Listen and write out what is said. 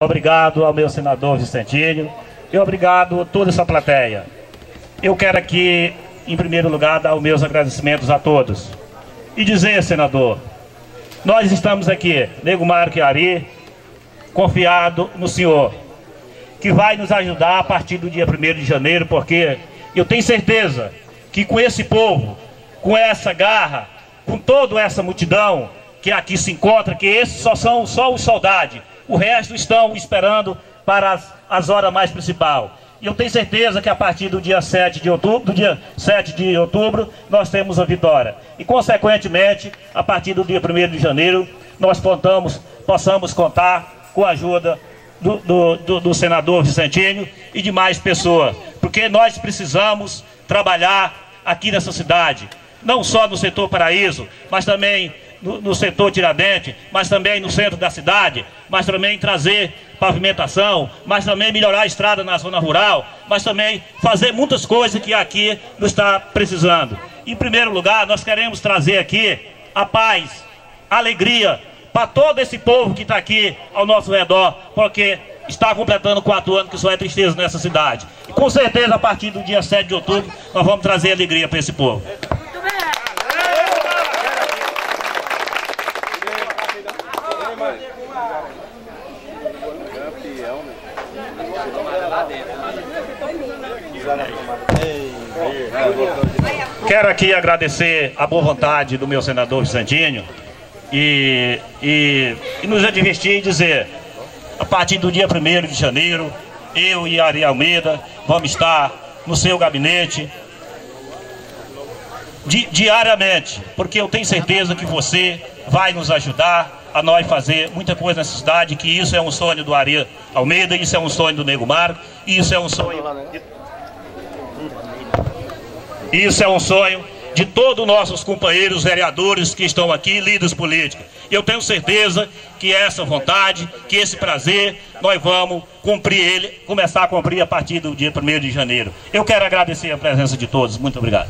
Obrigado ao meu senador Vicentinho e obrigado a toda essa plateia. Eu quero aqui, em primeiro lugar, dar os meus agradecimentos a todos. E dizer, senador, nós estamos aqui, Nego Marco e Ari, confiado no senhor, que vai nos ajudar a partir do dia 1 de janeiro, porque eu tenho certeza que com esse povo, com essa garra, com toda essa multidão que aqui se encontra, que esses só são só os soldados, o resto estão esperando para as, as horas mais principais. E eu tenho certeza que a partir do dia 7 de outubro, do dia 7 de outubro, nós temos a vitória. E consequentemente, a partir do dia 1 de janeiro, nós contamos, possamos contar com a ajuda do, do, do, do senador Vicentinho e de mais pessoas. Porque nós precisamos trabalhar aqui nessa cidade, não só no setor Paraíso, mas também no, no, setor Tiradentes, mas também no centro da cidade, mas também trazer pavimentação, mas também melhorar a estrada na zona rural, mas também fazer muitas coisas que aqui nos está precisando. Em primeiro lugar, nós queremos trazer aqui a paz, a alegria para todo esse povo que está aqui ao nosso redor, porque está completando quatro anos que só é tristeza nessa cidade. E com certeza, a partir do dia 7 de outubro, nós vamos trazer alegria para esse povo. Quero aqui agradecer a boa vontade do meu senador Vicentinho e, e, e nos advertir e dizer, a partir do dia 1 de janeiro, eu e Ari Almeida vamos estar no seu gabinete di, diariamente, porque eu tenho certeza que você vai nos ajudar a nós fazer muita coisa nessa cidade, que isso é um sonho do Ari Almeida, isso é um sonho do Nego Marco, isso é um sonho... Isso é um sonho de todos os nossos companheiros vereadores que estão aqui, líderes políticos. Eu tenho certeza que essa vontade, que esse prazer, nós vamos cumprir ele, começar a cumprir a partir do dia 1 de janeiro. Eu quero agradecer a presença de todos. Muito obrigado.